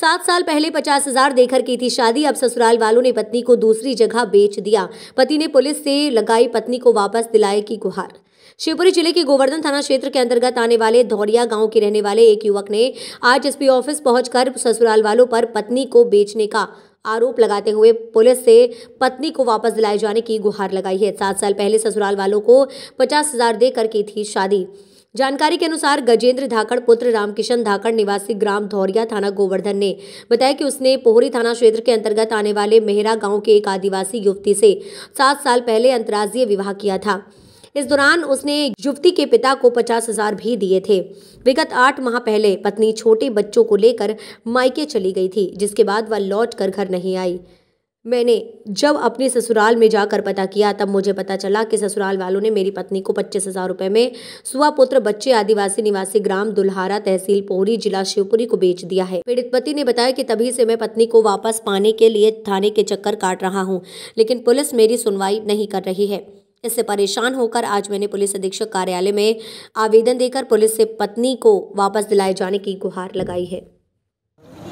सात साल पहले पचास हज़ार देकर की थी शादी। अब ससुराल वालों ने पत्नी को दूसरी जगह बेच दिया। पति ने पुलिस से लगाई पत्नी को वापस दिलाए की गुहार। शिवपुरी ज़िले के गोवर्धन थाना क्षेत्र के अंतर्गत आने वाले धौरिया गाँव के रहने वाले एक युवक ने आज एसपी ऑफ़िस पहुंचकर ससुराल वालों पर पत्नी को बेचने का आरोप लगाते हुए पुलिस से पत्नी को वापस दिलाए जाने की गुहार लगाई है। सात साल पहले ससुराल वालों को पचास हज़ार देकर की थी शादी। जानकारी के अनुसार गजेंद्र धाकड़, पुत्र रामकिशन धाकड़, निवासी ग्राम धौरिया थाना गोवर्धन ने बताया कि उसने पोहरी थाना क्षेत्र के अंतर्गत आने वाले मेहरा गाँव के एक आदिवासी युवती से सात साल पहले अंतर्राज्यीय विवाह किया था। इस दौरान उसने युवती के पिता को पचास हज़ार भी दिए थे। विगत आठ माह पहले पत्नी छोटे बच्चों को लेकर मायके चली गई थी, जिसके बाद वह लौट कर घर नहीं आई। मैंने जब अपने ससुराल में जाकर पता किया तब मुझे पता चला कि ससुराल वालों ने मेरी पत्नी को पच्चीस हज़ार रुपये में सुहापुत्र बच्चे आदिवासी निवासी ग्राम दुल्हारा तहसील पोहरी जिला शिवपुरी को बेच दिया है। पीड़ित पति ने बताया कि तभी से मैं पत्नी को वापस पाने के लिए थाने के चक्कर काट रहा हूँ लेकिन पुलिस मेरी सुनवाई नहीं कर रही है। इससे परेशान होकर आज मैंने पुलिस अधीक्षक कार्यालय में आवेदन देकर पुलिस से पत्नी को वापस दिलाए जाने की गुहार लगाई है।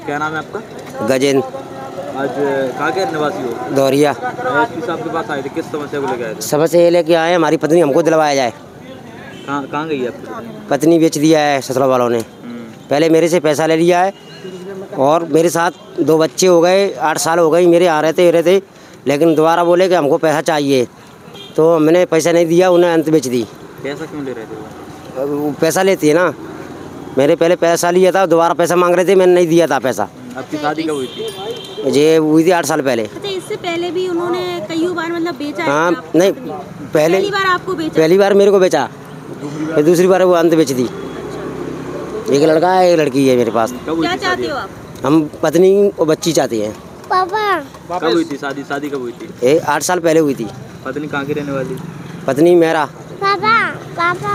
क्या नाम है आपका? गजेंद्र। आज कहाँ के निवासी हो? दौरिया एसपी साहब के पास आए थे किस समस्या को लेकर आए थे? सबसे ये लेके आए हमारी पत्नी हमको दिलवाया जाए। कहाँ कहाँ गई है आपकी? पत्नी? पत्नी बेच दिया है ससुराल वालों ने। हम्म, पहले मेरे से पैसा ले लिया है और मेरे साथ दो बच्चे हो गए आठ साल हो गए मेरे आ रहे थे रहे थे लेकिन दोबारा बोले कि हमको पैसा चाहिए तो मैंने पैसा नहीं दिया उन्हें अंत बेच दी। पैसा क्यों ले रहे थे वो? पैसा लेती है ना। मेरे पहले पैसा लिया था दोबारा पैसा मांग रहे थे मैंने नहीं दिया था पैसा। आपकी शादी कब हुई थी? ये हुई थी आठ साल पहले। अच्छा इससे पहले भी उन्होंने कई बार मतलब बेचा हाँ नहीं पहले पहली बार आपको बेचा? पहली बार मेरे को बेचा। फिर दूसरी बार वो अंत बेच दी एक लड़का है एक लड़की है मेरे पास। क्या चाहते हो आप? हम पत्नी और बच्ची चाहते हैं। पापा। कब हुई थी शादी? शादी कब हुई थी? आठ साल पहले हुई थी। पत्नी कहाँ की रहने वाली? पत्नी मेरा पापा पापा।